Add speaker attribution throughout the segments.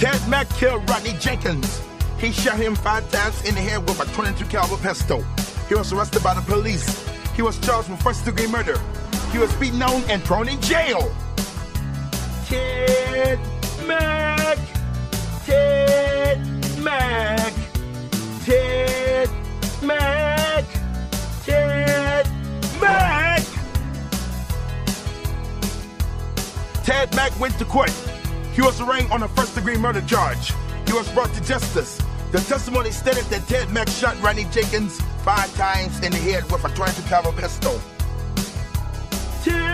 Speaker 1: Ted Mack killed Rodney Jenkins. He shot him five times in the head with a 22 caliber pistol. He was arrested by the police. He was charged with first degree murder. He was beaten on and thrown in jail. Ted Mack. Ted Mack. Ted Mack. Ted Mack. Ted Mack went to court. He was arraigned on a first degree murder charge. He was brought to justice. The testimony stated that Ted Mack shot Rodney Jenkins five times in the head with a 22 caliber pistol. Ted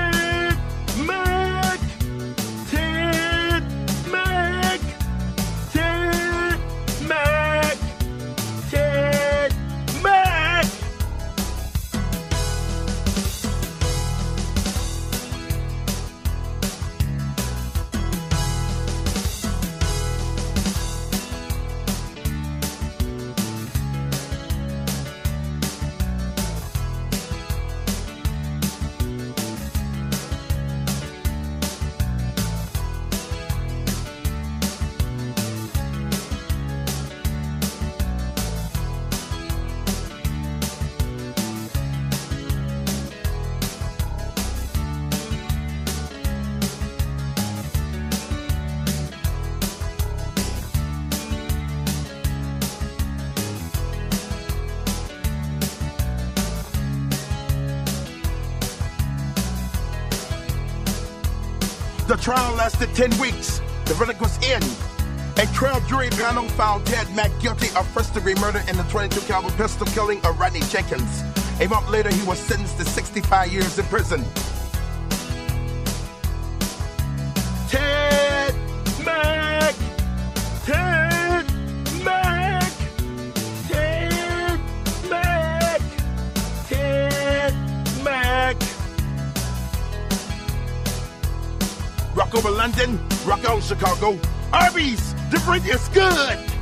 Speaker 1: The trial lasted 10 weeks. The verdict was in. A 12 jury panel found Ted Mack guilty of first degree murder in the 22 caliber pistol killing of Rodney Jenkins. A month later, he was sentenced to 65 years in prison. Over London, rock on Chicago. Arby's, Brit is good.